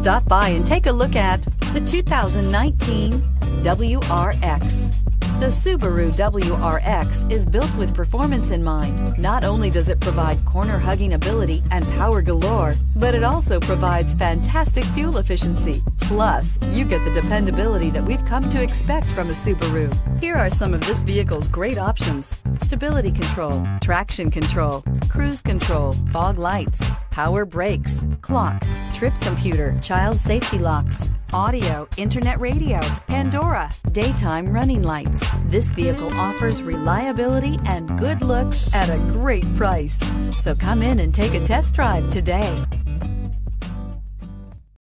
Stop by and take a look at the 2019 WRX. The Subaru WRX is built with performance in mind. Not only does it provide corner-hugging ability and power galore, but it also provides fantastic fuel efficiency. Plus, you get the dependability that we've come to expect from a Subaru. Here are some of this vehicle's great options. Stability control, traction control, cruise control, fog lights, power brakes, clock, trip computer, child safety locks, audio, internet radio, Pandora, daytime running lights. This vehicle offers reliability and good looks at a great price. So come in and take a test drive today.